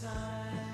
sign.